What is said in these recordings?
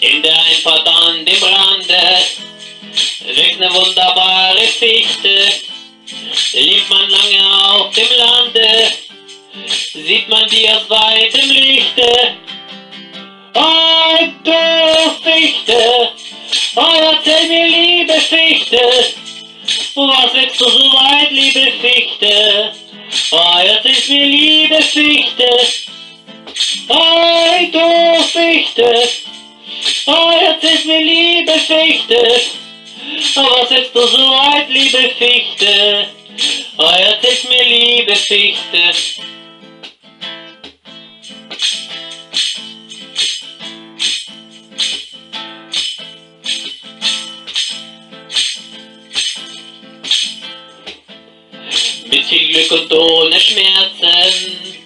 In der Einfahrt an dem Rande wächst eine wunderbare Fichte. Lebt man lange auf dem Lande, sieht man die aus weitem Lichte. Fichte, was wächst du so weit, liebe Fichte? Oh, erzähl mir, liebe Fichte, oh, du Fichte, Oh, jetzt ist mir liebe Fichte. Oh, was sagst du so weit, liebe Fichte? Jetzt ist mir liebe Fichte. Viel Glück und ohne Schmerzen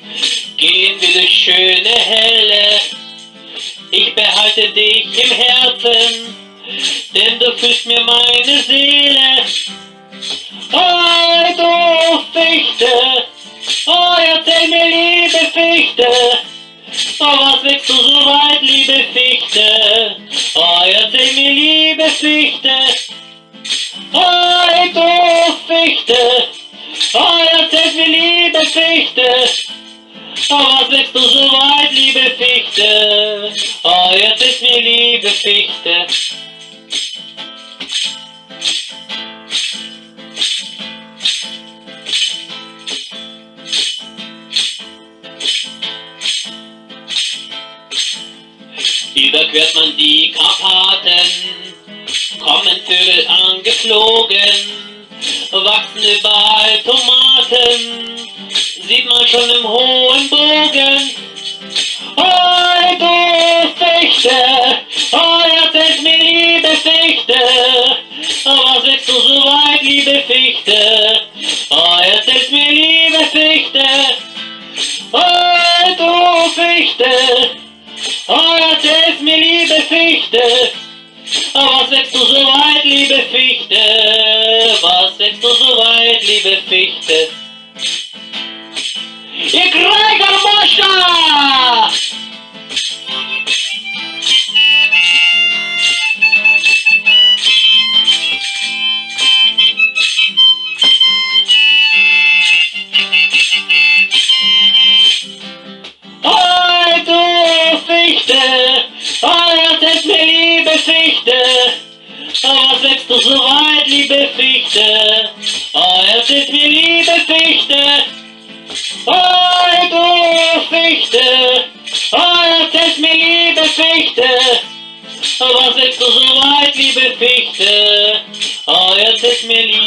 gehen wir durch schöne Helle. Ich behalte dich im Herzen, denn du fühlst mir meine Seele. Oh, du Fichte, oh, erzähl mir, liebe Fichte, oh, was wächst du so weit, liebe Fichte? Oh, erzähl mir, liebe Fichte, oh, du Fichte, oh, erzähl mir, liebe Fichte, Oh, was wächst du so weit, liebe Fichte? Oh, jetzt ist mir liebe Fichte. Überquert man die Karpaten, kommen Vögel angeflogen, wachsen überall Tomaten, sieht man schon im hohen Bogen. Oh, du Fichte, oh, erzähl mir, liebe Fichte, oh, was willst du so weit, liebe Fichte? Oh, erzähl mir, liebe Fichte, oh, du Fichte, oh, erzähl mir, liebe Fichte, oh, was wächst du so weit, liebe Fichte? Was wächst du so Fichte? Ihr Kräutermascher! Oh, du Fichte! Erzähl mir, liebe Fichte! Was wächst du so weit, liebe Fichte? Oh, erzähl mir, liebe Fichte! Oh, du Fichte! Oh, erzähl mir, liebe Fichte! Oh, was wächst du so weit, liebe Fichte? Oh, erzähl mir, liebe